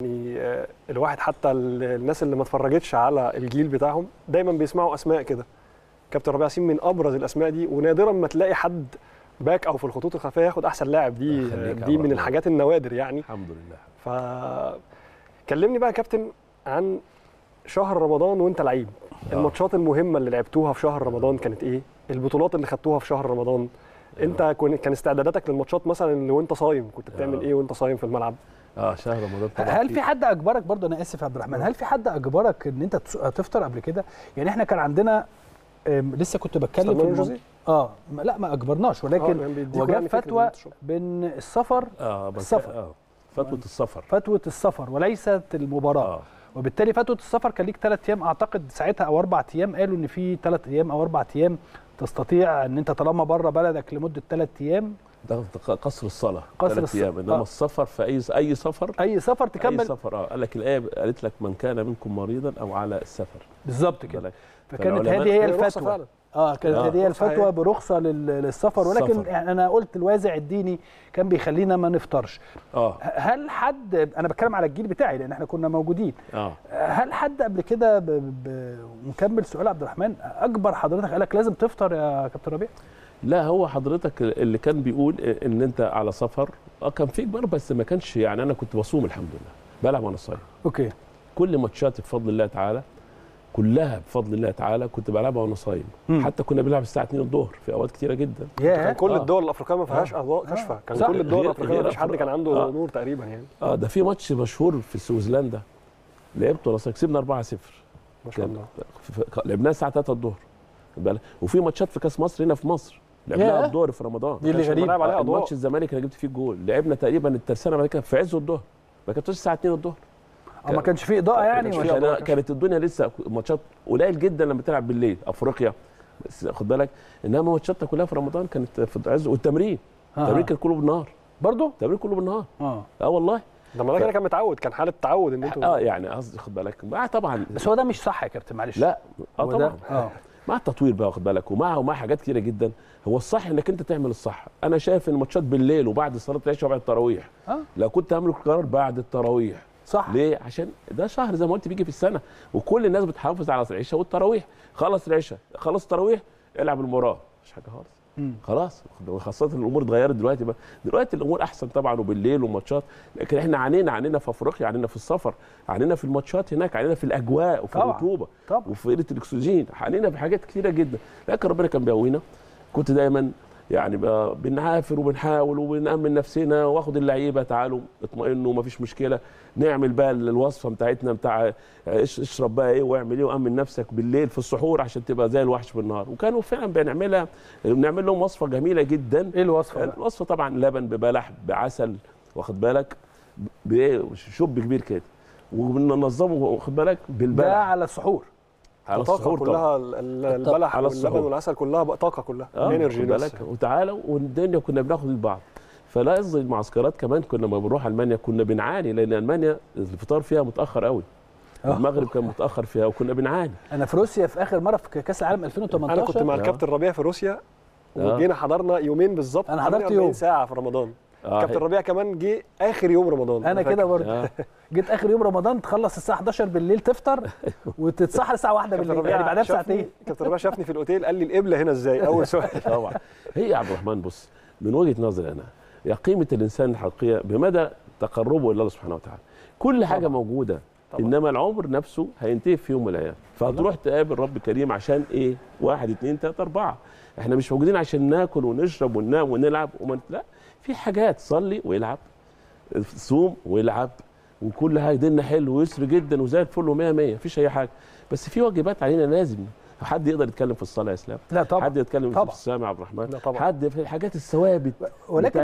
يعني آه، الواحد حتى ال- الناس اللي ما اتفرجتش على الجيل بتاعهم دايما بيسمعوا أسماء كده. كابتن ربيع ياسين من أبرز الأسماء دي ونادرا ما تلاقي حد باك أو في الخطوط الخلفيه ياخد أحسن لاعب. دي دي من. الحاجات النوادر يعني. الحمد لله. ف كلمني بقى يا كابتن عن شهر رمضان وأنت لعيب. آه. الماتشات المهمة اللي لعبتوها في شهر رمضان كانت إيه؟ البطولات اللي خدتوها في شهر رمضان. أنت كون- كان استعداداتك للماتشات مثلا اللي وأنت صايم كنت بتعمل آه. إيه وأنت صايم في الملعب؟ آه شهر رمضان طبعا. هل في حد أجبرك برضه؟ أنا آسف يا عبد الرحمن. هل في حد أجبرك إن أنت تفطر قبل كده؟ يعني إحنا كان عندنا لسه كنت بتكلم في الموضوع آه لا ما أجبرناش. آه، ولكن يعني وجاب يعني فتوى بين السفر آه بس- السفر. آه فتوى السفر. فتوى السفر وليست المباراة. آه. وبالتالي فتوى السفر كان ليك ثلاث أيام. أعتقد ساعتها أو أربع أيام قالوا إن في ثلاث أيام أو أربع أيام تستطيع إن أنت طالما بره بلدك لمدة ثلاث أيام ده قصر الصلاة قصر ثلاث أيام إنما آه. السفر في أي أي سفر أي سفر أي تكمل سفر آه. قال لك الآية قالت لك من كان منكم مريضا أو على السفر. بالظبط كده. فكانت فالعلماء- هذه هي الفتوى. آه كانت آه، هذه هي الفتوى. برخصة لل- للسفر. ولكن السفر. يعني أنا قلت الوازع الديني كان بيخلينا ما نفطرش. آه. هل حد أنا بتكلم على الجيل بتاعي لأن إحنا كنا موجودين. آه. هل حد قبل كده ب... ب... مكمل سؤال عبد الرحمن؟ أكبر حضرتك قال لك لازم تفطر يا كابتن ربيع؟ لا هو حضرتك اللي كان بيقول إن أنت على سفر. آه كان في إجبار بس ما كانش يعني أنا كنت بصوم الحمد لله. بلعب وأنا صايم. أوكي. كل ماتشاتي بفضل الله تعالى كلها بفضل الله تعالى كنت بلعبها وأنا صايم. حتى كنا بنلعب الساعة 2 الظهر في أوقات كتيرة جدا. ياه. كان كل آه. الدول الأفريقية ما فيهاش أضواء كاشفه كان صح. كل الدول الأفريقية ما فيش حد كان عنده آه. نور تقريبا يعني. آه ده في ماتش مشهور في سويسرلندا لعبته ولا كسبنا 4-0 ما شاء كان الله. لعبناها الساعة 3 الظهر؟ وفي ماتشات في كأس مصر هنا في مصر. لعبناها. الظهر في رمضان. دي اللي كانش غريب. الملاعب عليها آه، اضواء ماتش الزمالك أنا جبت فيه الجول. لعبنا تقريبا الترسانة بعد كده في عز الظهر. ما كانتش الساعة 2 الظهر. آه ما كانش في إضاءة يعني؟ كانش ولا- أضواء. كانت الدنيا لسه ماتشات قليل جدا لما تلعب بالليل. أفريقيا بس خد بالك. إنما ماتشاتنا كلها في رمضان كانت في عز والتمرين. آه. التمرين كان كله بالنهار. برضو؟ التمرين كله بالنهار. آه. آه والله. ده ما كده كان متعود. كان حالة تعود إن أنتوا آه يعني قصدي خد بالك. مع طبعا. بس هو ده مش صح يا كابتن معلش. لا. آه طبعا. آه. مع التطوير بقى واخد بالك؟ ومع ومع حاجات كتيرة جدا. هو الصح إنك أنت تعمل الصح. أنا شايف إن ماتشات بالليل وبعد صلاة العشاء وبعد التراويح آه. لو كنت املك القرار بعد التراويح. صح. ليه؟ عشان ده شهر زي ما قلت بيجي في السنة وكل الناس بتحافظ على العشاء والتراويح. خلص العشاء خلص التراويح العب المباراة. مش حاجة خالص. خلاص. خاصة الأمور اتغيرت دلوقتي بقى. دلوقتي الأمور أحسن طبعا وبالليل وماتشات. لكن إحنا عانينا عانينا في أفريقيا عانينا في السفر عانينا في الماتشات هناك عانينا في الأجواء وفي طبعا وفي قله الأكسجين. علينا بحاجات كتيرة جدا. لكن ربنا كان بيقوينا. كنت دايما يعني بنعافر وبنحاول وبنأمن نفسنا وآخد اللعيبة تعالوا اطمئنوا مفيش مشكلة. نعمل بقى الوصفة بتاعتنا بتاع اش- اشرب بقى إيه واعمل إيه وأمن نفسك بالليل في السحور عشان تبقى زي الوحش بالنهار وكانوا فعلا بنعملها بنعمل لهم وصفة جميلة جدا. إيه الوصفة؟ الوصفة طبعا لبن ببلح بعسل واخد بالك؟ بإيه؟ شوب كبير كده. وبننظمه واخد بالك؟ ده بالبلح على السحور. على الطاقه كلها ال- ال- البلح على واللبن. والعسل كلها بقى طاقة كلها آه انرجي بالك وتعالوا والدنيا كنا بناخد البعض فلا قصدي المعسكرات كمان كنا لما بنروح ألمانيا كنا بنعاني لأن ألمانيا الفطار فيها متأخر قوي آه. المغرب كان متأخر فيها وكنا بنعاني أنا في روسيا في آخر مرة في كأس العالم 2018 أنا كنت مع آه. الكابتن ربيع في روسيا آه. وجينا حضرنا يومين بالظبط أنا حضرت 48 يوم. ساعة في رمضان آه كابتن ربيع كمان جه آخر يوم رمضان. أنا. كده برضه. آه. جيت آخر يوم رمضان تخلص الساعة 11 بالليل تفطر وتتسحر الساعة 1 كابتن بالليل. ربيع يعني بعدها شافني- بساعتين. كابتن ربيع شافني في الأوتيل قال لي القبلة هنا إزاي؟ أول سؤال. طبعا. هي يا عبد الرحمن بص من وجهة نظري أنا يا قيمة الإنسان الحقيقية بمدى تقربه إلى الله سبحانه وتعالى. كل حاجة. موجودة طبعا. إنما العمر نفسه هينتهي في يوم من الأيام. فهتروح تقابل رب كريم عشان إيه؟ واحد اتنين تلاتة أربعة. إحنا مش موجودين عشان ناكل ونشرب وننام ونلعب ومن... لا. في حاجات صلي ويلعب. صوم ويلعب. وكل حاجة ديننا حلو ويسر جدا وزي الفل و100 100 مفيش أي حاجة. بس في واجبات علينا لازم. حد يقدر يتكلم في الصلاة يا إسلام؟ لا طبعا. حد يتكلم طبعا. في الصيام يا عبد الرحمن؟ لا طبعا. حد في الحاجات الثوابت. ولكن